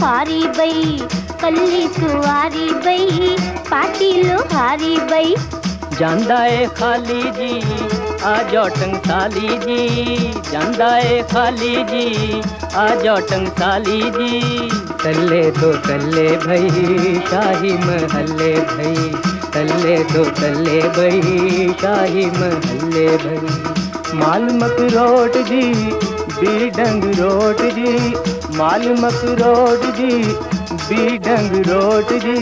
हारी बई कल्ली सुवारी बई पाटी लो हारी बई ਜਾਂਦਾ ਏ ਖਾਲੀ ਜੀ ਆ ਜਾ ਟੰਗਸਾਲੀ ਜੀ ਜਾਂਦਾ ਏ ਖਾਲੀ ਜੀ ਆ ਜਾ ਟੰਗਸਾਲੀ ਜੀ तल्ले तो तल्ले भई शाही महल्ले भई तल्ले तो तल्ले भई शाही महल्ले भई माल मकरोट जी बीडंग रोट जी माल मकरोट जी बीडंग रोट जी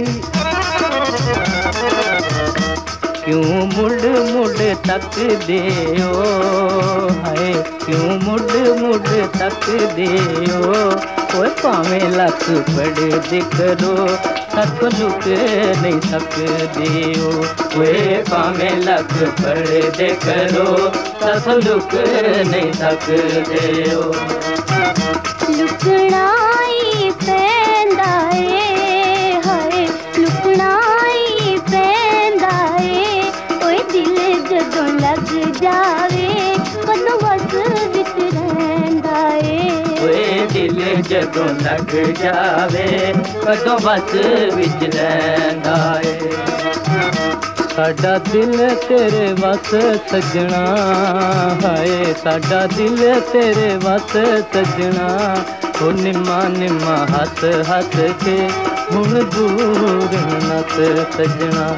क्यों मुड़ मुड़ तक देओ? है क्यों मुड़ मुड़ तक देओ? ओए लख पड़ दिखरो तक लुक नहीं सक देओ। ओए पावे लख पड़ दिखरो तक लुक नहीं सक लुकड़ाई पैंदाए ਜਾਵੇ ਕਦੋਂ ਵਸ ਵਿੱਚ ਰਹਿੰਦਾ ਏ ਓਏ ਦਿਲ ਜਦੋਂ ਲੱਗ ਜਾਵੇ ਕਦੋਂ ਬਸ ਵਿੱਚ ਰਹਿੰਦਾ ਏ ਸਾਡਾ ਦਿਲ ਤੇਰੇ ਵਸ ਸਜਣਾ ਹਾਏ ਸਾਡਾ ਦਿਲ ਤੇਰੇ ਵਸ ਸਜਣਾ ਉਹ ਨਿਮਾ ਨਿਮਾ ਹੱਸ ਹੱਸ ਕੇ ਹੁਣ ਦੂਰ ਨਸ ਸਜਣਾ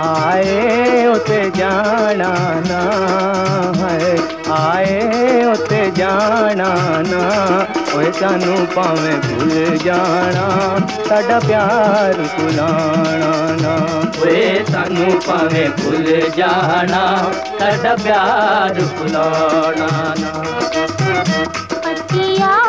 आए उते जाना ना है। आए उते जाना ना, ओए सानू पावे भूल जाना, साडा प्यार भुलाना ना। ओए सानू पावे भूल जाना, साडा प्यार भुलाना ना। पतिया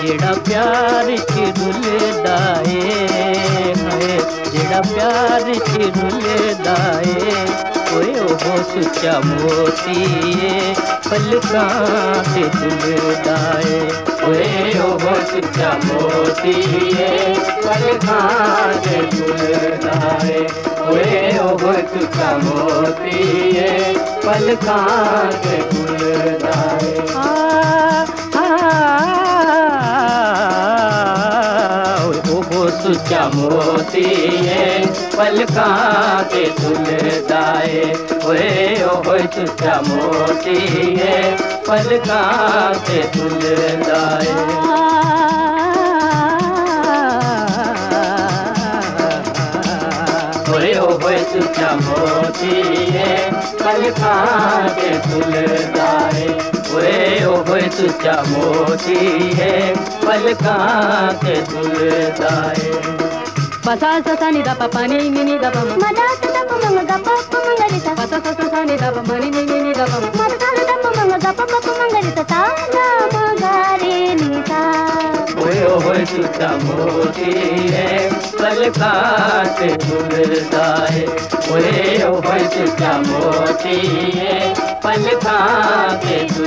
जड़ा प्यार च रुलदा प्यार च रुलदा है ओए ओहो सुच्चा मोती पलका ते दुलदा है ओए मोती पलका ते दुलदा सुख मोती पल कांग फुलदाए सुचा मोती पल कांग फुलदाए ओए ओहो सुचा मोती पल के फुलदाए जब होती है पल खां के खुलता है वे ओह तुझा मोती है पल खां के खुलता है पसा ससा नि दप पानी नि नि दप मना सदा मंग दप मंग रिता पसा ससा नि दप मनी नि नि दप मना सदा दप मंग दप मंग रिता ता ना मंगारे नि ता ओए ओह तुझा मोती है काट गुलता ओए ओ भैस का मोती है? पल खाते